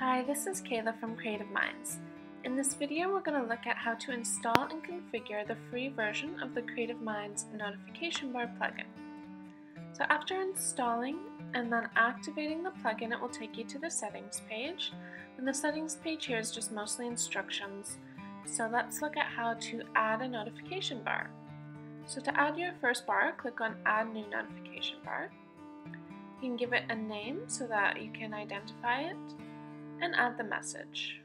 Hi, this is Kayla from Creative Minds. In this video, we're going to look at how to install and configure the free version of the Creative Minds Notification Bar plugin. So after installing and then activating the plugin, it will take you to the settings page. And the settings page here is just mostly instructions. So let's look at how to add a notification bar. So to add your first bar, click on Add New Notification Bar. You can give it a name so that you can identify it and add the message.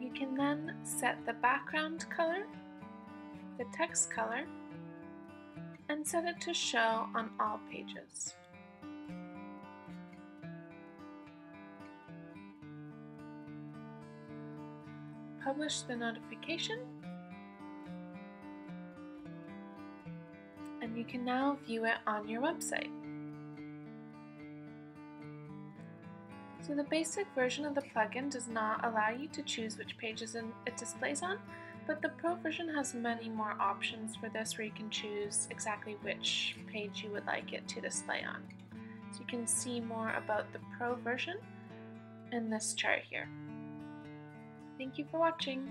You can then set the background color, the text color, and set it to show on all pages. Publish the notification and you can now view it on your website. So the basic version of the plugin does not allow you to choose which pages it displays on, but the Pro version has many more options for this where you can choose exactly which page you would like it to display on. So you can see more about the Pro version in this chart here. Thank you for watching.